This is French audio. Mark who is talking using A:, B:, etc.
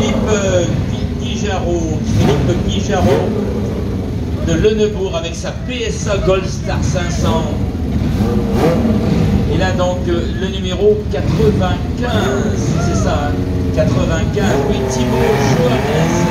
A: Philippe Guijaro, Philippe Guijaro de Lenebourg avec sa PSA Gold Star 500. Il a donc euh, le numéro 95, c'est ça, hein 95. Oui, Thibaut Johannes.